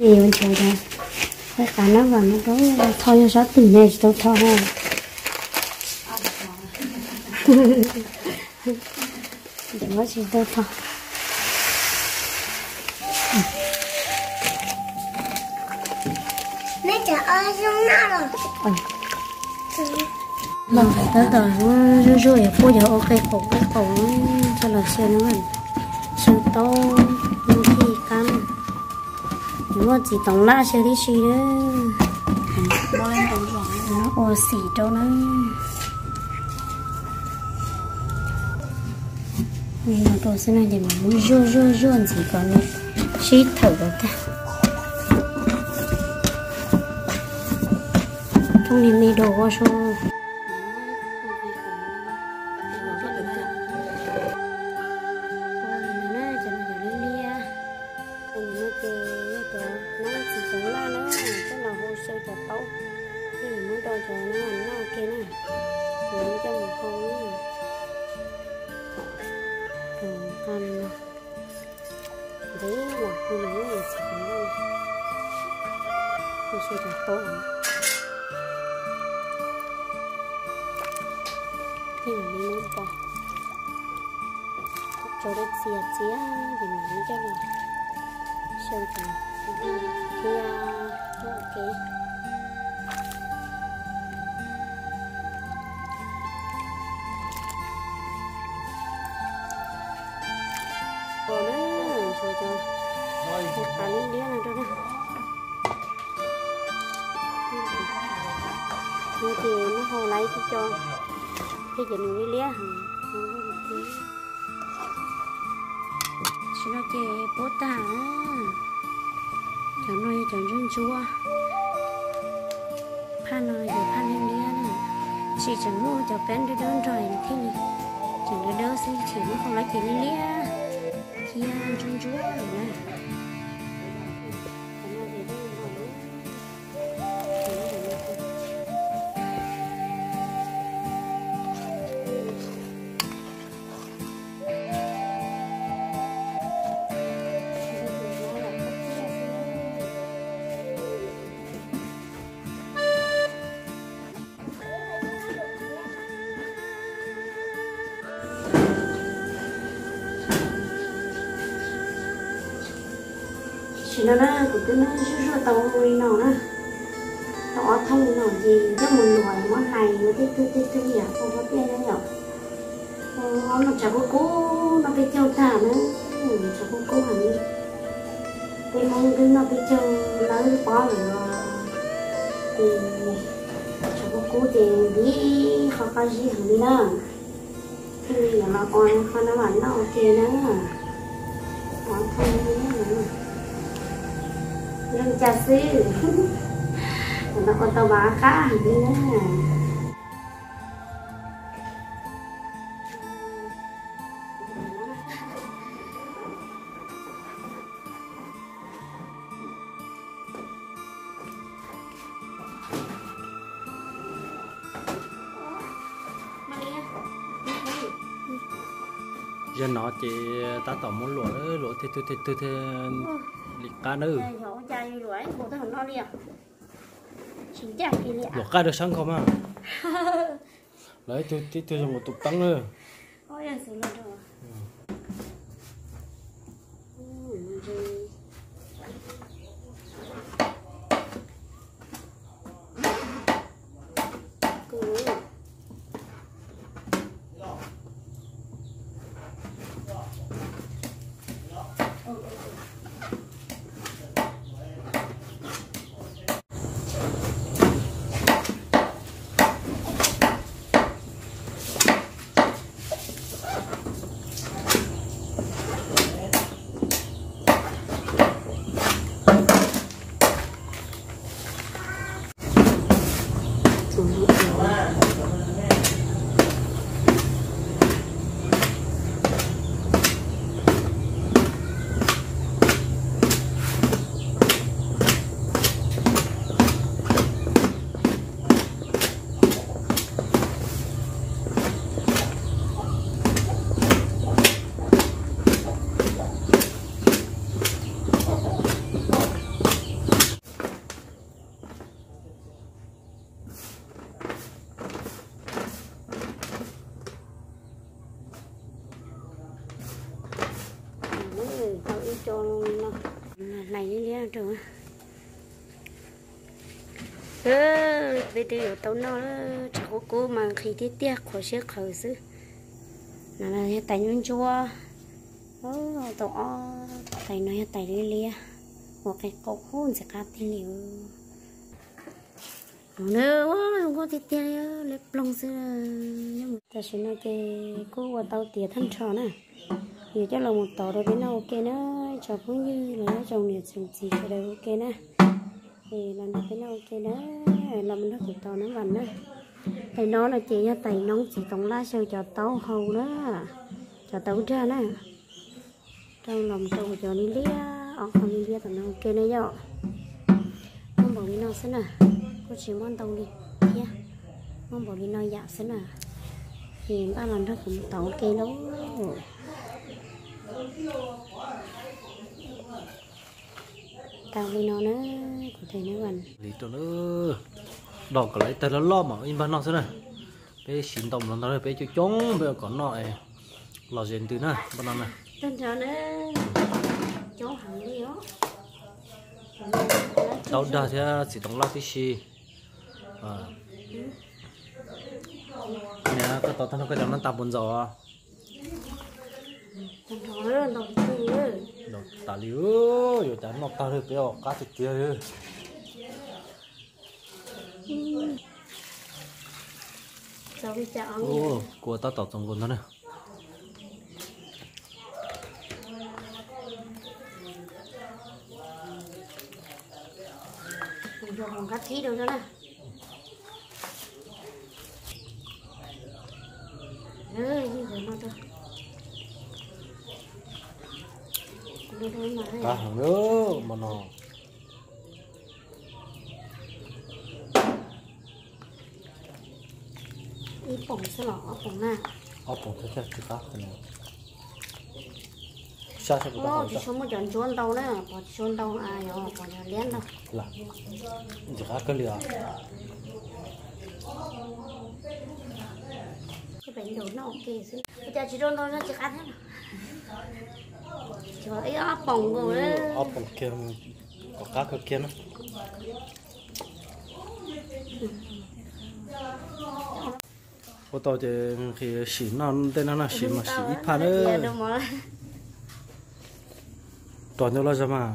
gì mình chờ ra cái cả nó vào nó đó thôi cho sáu từ này tôi thôi ha. Để nó chỉ tôi thôi. Mẹ chở ơi xuống nào rồi. Lần phải tới nó rồi rồi cô giờ ok cổ cái cổ cho là xe nó mình sự to nếu mà chỉ tổng la chơi đi chơi đó nó ô xỉ cho nó nhưng mà tôi sẽ nói gì mà muốn rô rô rô gì còn nó. Xí thử được ta. Trong này mì đồ quá qua số đấy là cô nhớ là chị có đâu. Cô sẽ trả tốt khi mà đi muốn bỏ cho đất xìa xìa thì mình nghĩ cho là sâu thì kia ok nó hồ cho cho cái gì mình đi lía hằng xin nó chè bố ta cho nó cho chân chúa. Phan nó giờ phan lên đĩa nè. Chỉ chẳng mua cho bé đi đơn rồi. Thế này chẳng đỡ đơn xin chỉ nó không lấy tiền lên đĩa kia chân chúa rồi này chỉ nó là của cái nó rút rút tàu hôi nó nè. Tàu thông nó gì cho một loại món này nó cái cái cái cái gì à không có tiền nữa nhở nó nó chả có cố, nó bị châu thả nữa chả có cố hẳn. Đi cái mong cái nó bị châu nó bỏ rồi thì chả có cố thì đi, khó khăn gì hẳn đi nữa thì là con con nó bảo nó ok nữa nó thông yang jasi. untuk kota baka giờ nó chỉ ta tỏ muốn lụa nữa lụa thì thì thì thì thì lịch cá nữa rồi, bộ tôi không nói liền. Chính chắc kỳ lịa. lụa cá được sáng không à đấy tôi tôi tôi một tục tăng nữa Ôi là trường ơ, bây giờ tao nó chắc có cô mà khi tiết tiết khó sẽ khó sư nó là hiện tại nhân chua. Ơ, tao tại nó hiện tại lia lia. Một cái cốc hôn sẽ cắt tiền liệu nữa không có tiết tiết lấy plong sư nhưng mà ta sẽ nói cái cô của tao tiết thân trò nè thì chắc là một tổ rồi bên nào ok nữa cho cũng như là nó trồng nhiệt trồng gì cho đều ok nè thì làm được bên nào ok đó. Làm nó cũng to nó vần đó. Thì nó là chị nha tay nóng chỉ tổng lá sơ cho tấu hầu đó. Cho tấu ra nè trong lòng trâu cho đi lia ở không đi lia tao nó ok nữa dọ không bỏ đi nào xin à. Cô chỉ muốn tàu đi. Nha không bỏ đi nào dạ xin à. Thì ba lần đó cũng tàu ok đó tao đi nó nữa có thể nó gần lý cho nữa đỏ cái lấy tay nó lo mà in bán nó thế này bé xin tổng nó nói bé cho chống bé còn nọ ấy. Lò dền từ nè bán nó nè tên cho nó chỗ hẳn đi đó. Đâu đa thế chỉ tổng la tí xì. À. Nè cái tao thằng cái đó nó tập tên cho nó đầu liu rồi tao nó tao được bé cá thịt kia rồi ô của ta tao trong con đó nè cho còn cắt đâu đó nè Ừ, như vậy mà thôi cá hàng nữa mà nó. Đi phồng sẽ lỏ phồng nào? Ở phồng sẽ chắc chỉ cá thôi sao sẽ cá không chỉ số một trận chôn đâu đấy à? bỏ chôn đâu à rồi bỏ nhà liên đâu. Là. Chỉ cá cái lửa cái bánh đồ nó ok chứ. Bây giờ chỉ đôn đâu nó chỉ ăn hết rồi Trời ơi, bồng rồi đấy. Ừ, Ốp bồng kia, có cá cực kia nữa. ô tô thì khi xỉ nó tên nó là xỉ mà xỉ ít pha nữa. Tròn cho lo ra mà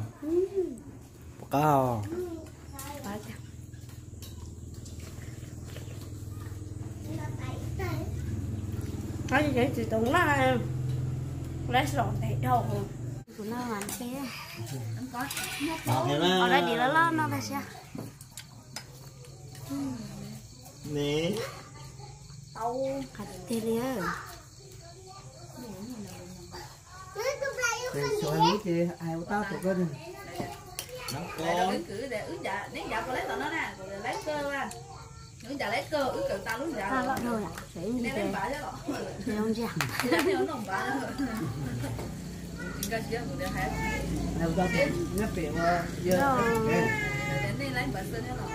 cao Hãy subscribe cho kênh Ghiền Mì Gõ Để không bỏ lỡ những video hấp dẫn sổ để đầu của nó làm cái ở đây đi nó lo nó là sao 네 tàu. Hạt tê lia cho anh chị ai tao tụi con. Để cứ để ứ dạ, nếu dạ có ta lọ rồi à sẽ như thế. lấy thì không chả nó hết. tao tụi nó biểu giờ. Rồi. Đến đây lấy bả sơn cho nó.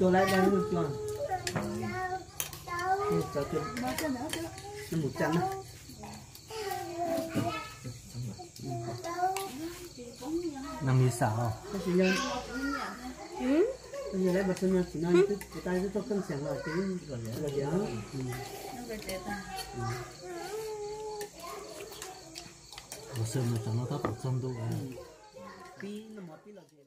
cho lại đang được cho. Cho cho nó một trăm năm mươi sáu. Chị nhân ừ. Bây giờ lấy bật lên chị nói cái tay rất tốt cân sẻ rồi cái rồi là gì đó. Một sớm là chẳng nó thấp một sớm đâu à. Pi là một pi là gì?